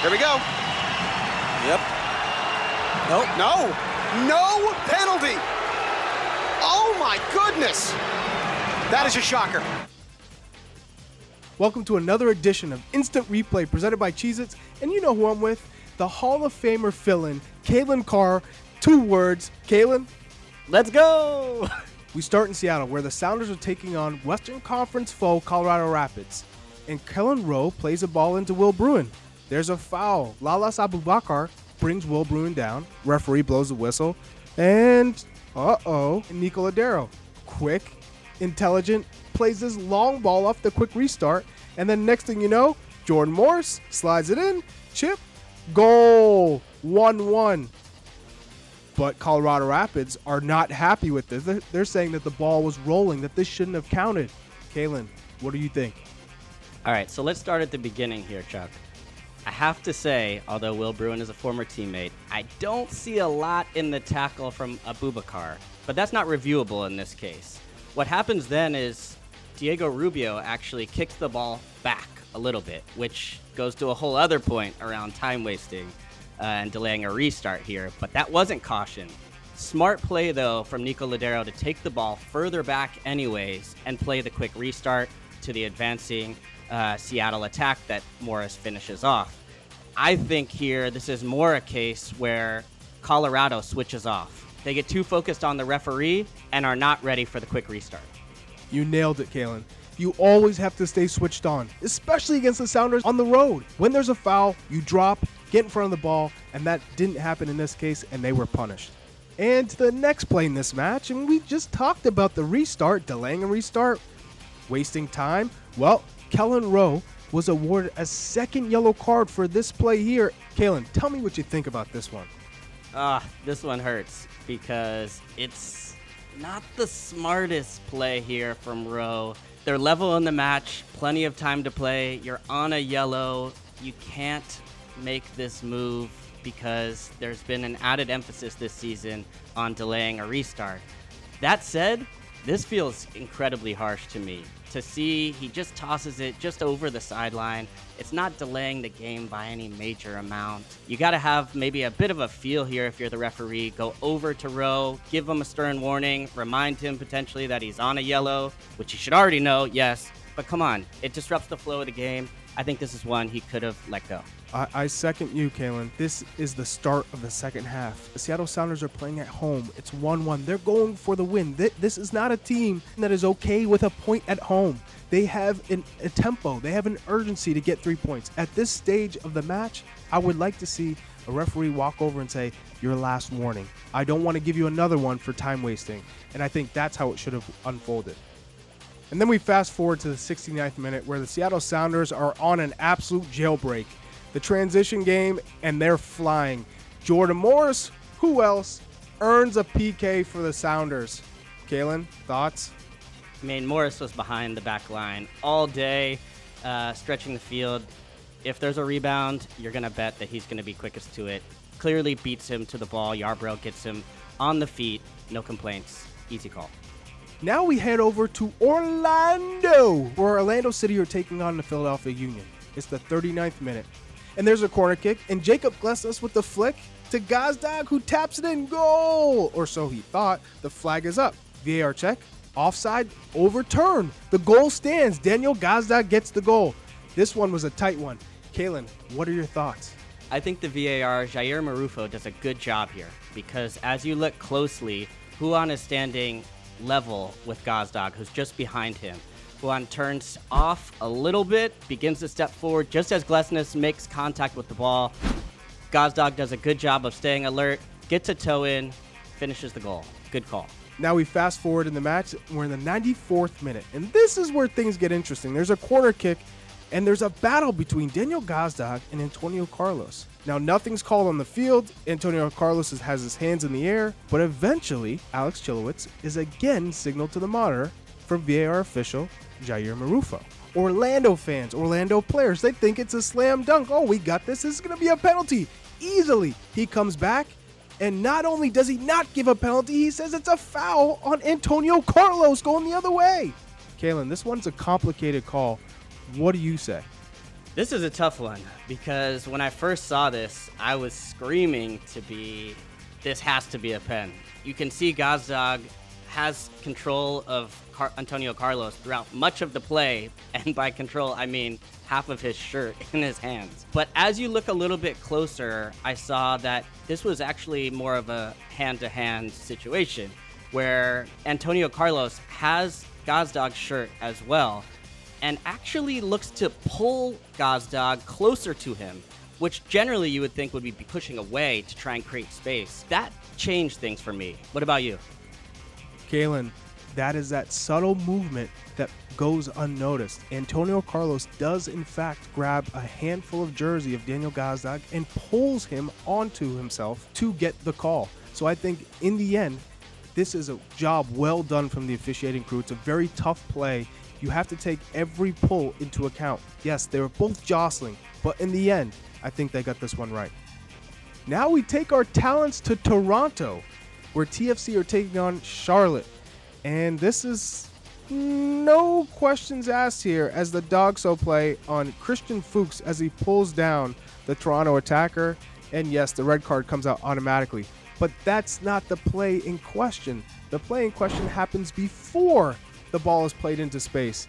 Here we go. Yep. Nope. No. No penalty. Oh my goodness. That is a shocker. Welcome to another edition of Instant Replay presented by Cheez Its. And you know who I'm with the Hall of Famer fill in, Calen Carr. Two words. Calen, Let's go! we start in Seattle where the Sounders are taking on Western Conference foe Colorado Rapids. And Kellyn Rowe plays a ball into Will Bruin. There's a foul. Lalas Abubakar brings Will Bruin down. Referee blows the whistle. And uh oh, Nico Lodeiro. Quick, intelligent, plays this long ball off the quick restart. And then next thing you know, Jordan Morris slides it in, chip, goal, 1 1. But Colorado Rapids are not happy with this. They're- They're saying that the ball was rolling, that this shouldn't have counted. Calen, what do you think? All right, so let's start at the beginning here, Chuck. I have to say, although Will Bruin is a former teammate, I don't see a lot in the tackle from Abubakar, but that's not reviewable in this case. What happens then is Diego Rubio actually kicks the ball back a little bit, which goes to a whole other point around time wasting uh, and delaying a restart here, but that wasn't caution. Smart play, though, from Nico Lodeiro to take the ball further back, anyways, and play the quick restart to the advancing uh, Seattle attack that Morris finishes off. I think here this is more a case where Colorado switches off. They get too focused on the referee and are not ready for the quick restart. You nailed it, Calen. You always have to stay switched on, especially against the Sounders on the road. When there's a foul, you drop, get in front of the ball, and that didn't happen in this case, and they were punished. And to the next play in this match, and we just talked about the restart, delaying a restart, wasting time. Well, Kellyn Rowe was awarded a second yellow card for this play here. Calen, tell me what you think about this one. Ah, this one hurts because it's not the smartest play here from Rowe. They're level in the match, plenty of time to play. You're on a yellow. You can't make this move because there's been an added emphasis this season on delaying a restart. That said, this feels incredibly harsh to me. To see he just tosses it just over the sideline. It's not delaying the game by any major amount. You got to have maybe a bit of a feel here if you're the referee. Go over to Rowe, give him a stern warning, remind him potentially that he's on a yellow, which he should already know, yes. But come on, it disrupts the flow of the game. I think this is one he could have let go. I, I second you, Calen. This is the start of the second half. The Seattle Sounders are playing at home. It's 1 1. They're going for the win. Th- This is not a team that is okay with a point at home. They have an, a tempo, they have an urgency to get three points. At this stage of the match, I would like to see a referee walk over and say, Your last warning. I don't want to give you another one for time wasting. And I think that's how it should have unfolded. And then we fast forward to the 69th minute where the Seattle Sounders are on an absolute jailbreak. The transition game, and they're flying. Jordan Morris, who else, earns a PK for the Sounders. Calen, thoughts? I mean, Morris was behind the back line all day, uh, stretching the field. If there's a rebound, you're going to bet that he's going to be quickest to it. Clearly beats him to the ball. Yarbrough gets him on the feet. No complaints. Easy call. Now we head over to Orlando, where Orlando City are taking on the Philadelphia Union. It's the 39th minute. And there's a corner kick, and Jakob Glesnes with the flick to Gazdag, who taps it in goal. Or so he thought. The flag is up. VAR check. Offside. overturn. The goal stands. Daniel Gazdag gets the goal. This one was a tight one. Calen, what are your thoughts? I think the VAR, Jair Marrufo, does a good job here because as you look closely, Huan is standing level with Gazdag, who's just behind him. Huan turns off a little bit, begins to step forward just as Glesnes makes contact with the ball. Gazdag does a good job of staying alert, gets a toe in, finishes the goal. Good call. Now we fast forward in the match. We're in the 94th minute, and this is where things get interesting. There's a corner kick, and there's a battle between Daniel Gazdag and Antonio Carlos. Now nothing's called on the field. Antonio Carlos has his hands in the air, but eventually Alex Chilowicz is again signaled to the monitor from VAR official Jair Marrufo. Orlando fans, Orlando players, they think it's a slam dunk. Oh, we got this. This is going to be a penalty. Easily. He comes back, and not only does he not give a penalty, he says it's a foul on Antonio Carlos going the other way. Calen, this one's a complicated call. What do you say? This is a tough one because when I first saw this, I was screaming to be, this has to be a pen. You can see Gazdag has control of Car- Antonio Carlos throughout much of the play, and by control, I mean half of his shirt in his hands. But as you look a little bit closer, I saw that this was actually more of a hand to hand situation where Antonio Carlos has Gazdag's shirt as well and actually looks to pull Gazdag closer to him, which generally you would think would be pushing away to try and create space. That changed things for me. What about you? Calen, that is that subtle movement that goes unnoticed. Antonio Carlos does, in fact, grab a handful of jersey of Daniel Gazdag and pulls him onto himself to get the call. So I think in the end, this is a job well done from the officiating crew. It's a very tough play. You have to take every pull into account. Yes, they were both jostling, but in the end, I think they got this one right. Now we take our talents to Toronto, where TFC are taking on Charlotte. And this is no questions asked here as the DOGSO play on Christian Fuchs as he pulls down the Toronto attacker. And yes, the red card comes out automatically. But that's not the play in question. The play in question happens before the ball is played into space.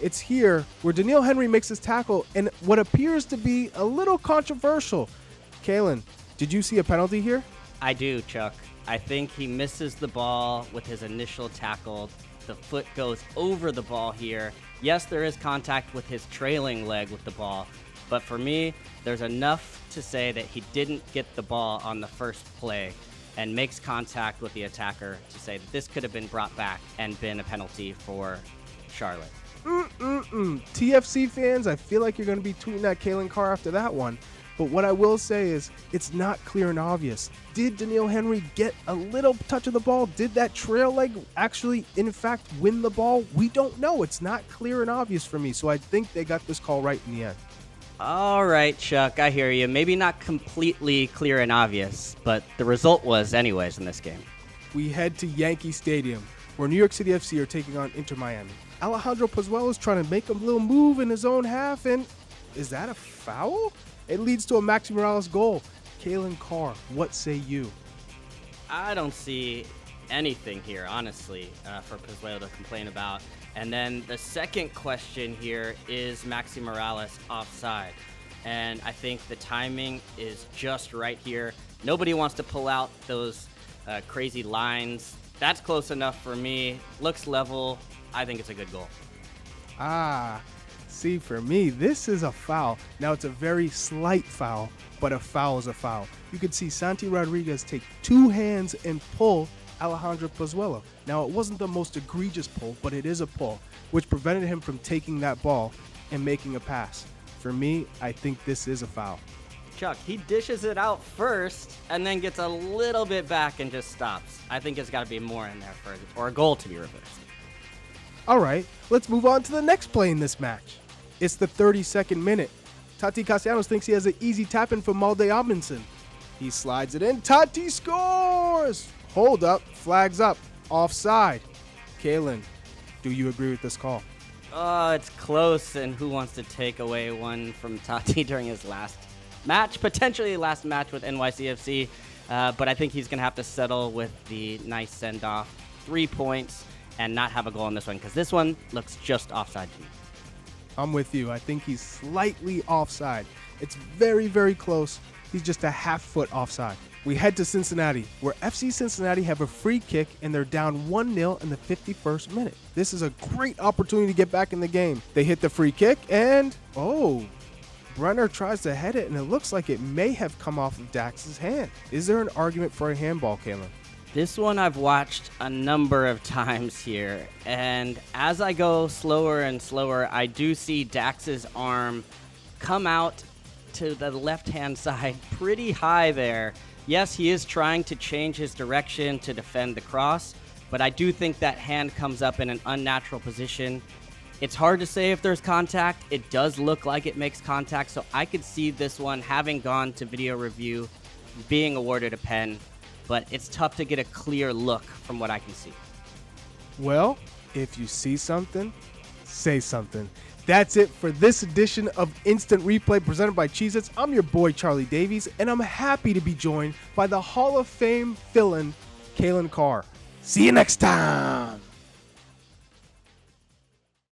It's here where Doneil Henry makes his tackle and what appears to be a little controversial. Calen, did you see a penalty here? I do, Chuck. I think he misses the ball with his initial tackle. The foot goes over the ball here. Yes, there is contact with his trailing leg with the ball, but for me, there's enough to say that he didn't get the ball on the first play and makes contact with the attacker to say that this could have been brought back and been a penalty for Charlotte. Mm-mm-mm. TFC fans, I feel like you're going to be tweeting at Calen Carr after that one. But what I will say is, it's not clear and obvious. Did Doneil Henry get a little touch of the ball? Did that trail leg actually, in fact, win the ball? We don't know. It's not clear and obvious for me. So I think they got this call right in the end. All right, Chuck, I hear you. Maybe not completely clear and obvious, but the result was, anyways, in this game. We head to Yankee Stadium, where New York City FC are taking on Inter Miami. Alejandro Pozuelo is trying to make a little move in his own half, and is that a foul? It leads to a Maxi Morales goal. Calen Carr, what say you? I don't see anything here, honestly, uh, for Pozuelo to complain about. And then the second question here is Maxi Morales offside. And I think the timing is just right here. Nobody wants to pull out those uh, crazy lines. That's close enough for me. Looks level. I think it's a good goal. Ah, See, for me, this is a foul. Now, it's a very slight foul, but a foul is a foul. You could see Santi Rodriguez take two hands and pull Alejandro Pozuelo. Now, it wasn't the most egregious pull, but it is a pull, which prevented him from taking that ball and making a pass. For me, I think this is a foul. Chuck, he dishes it out first and then gets a little bit back and just stops. I think it's got to be more in there for or a goal to be reversed. All right, let's move on to the next play in this match. It's the 32nd minute. Tati Castellanos thinks he has an easy tap in for Malte Amundsen. He slides it in. Tati scores! Hold up, flags up, offside. Calen, do you agree with this call? Oh, it's close, and who wants to take away one from Tati during his last match, potentially last match with NYCFC? Uh, but I think he's going to have to settle with the nice send off, three points, and not have a goal in this one because this one looks just offside to me. I'm with you. I think he's slightly offside. It's very, very close. He's just a half foot offside. We head to Cincinnati, where FC Cincinnati have a free kick and they're down 1 0 in the 51st minute. This is a great opportunity to get back in the game. They hit the free kick and, oh, Brenner tries to head it and it looks like it may have come off of Dax's hand. Is there an argument for a handball, Calen? This one I've watched a number of times here, and as I go slower and slower, I do see Dax's arm come out to the left hand side pretty high there. Yes, he is trying to change his direction to defend the cross, but I do think that hand comes up in an unnatural position. It's hard to say if there's contact. It does look like it makes contact, so I could see this one having gone to video review, being awarded a pen but it's tough to get a clear look from what I can see. Well, if you see something, say something. That's it for this edition of Instant Replay presented by Cheez Its. I'm your boy, Charlie Davies, and I'm happy to be joined by the Hall of Fame fill-in, Calen Carr. See you next time.